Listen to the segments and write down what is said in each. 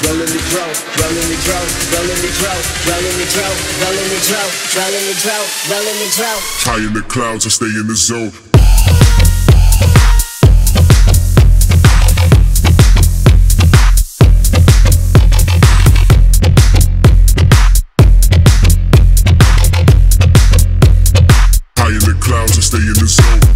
dro, rolling the dro, rolling the dro, rolling the dro, rolling the dro, rolling the dro. High in the clouds, I stay in the zone. High in the clouds, I stay in the zone.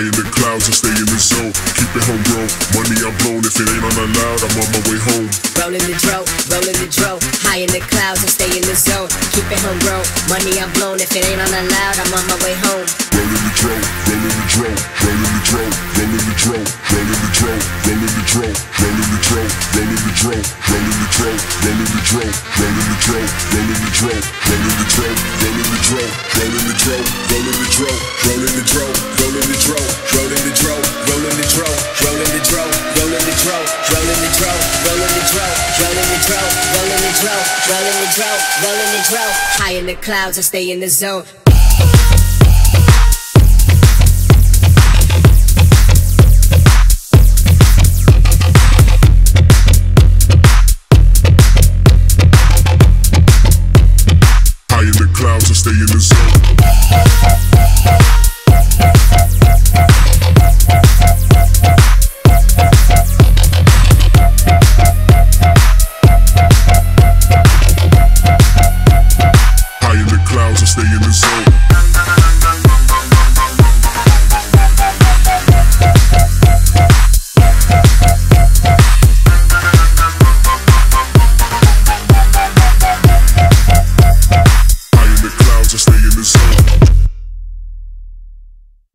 High in the clouds, I stay in the zone. Keep it homegrown. Money I'm blown. If it ain't on allowed, I'm on my way home. Rolling the dro, rolling the dro, high in the clouds and stay in the zone. Keep it homegrown, money I'm blown. If it ain't on allowed, I'm on my way home. Rolling the dro, rolling the dro, rolling the dro, rolling the dro, rolling the dro, rolling the dro, rolling the dro, rolling the dro, rolling the dro, rolling the dro, rolling the dro, rolling the dro, dro, rolling the dro, rolling the dro, rolling the dro, rolling the dro, rolling the dro, rolling the dro, rolling the dro, rolling the dro, rolling the dro, rolling the dro, Rolling the dro, rolling the dro, rolling the dro, rolling the dro. High in the clouds, I stay in the zone. Stay in the zone.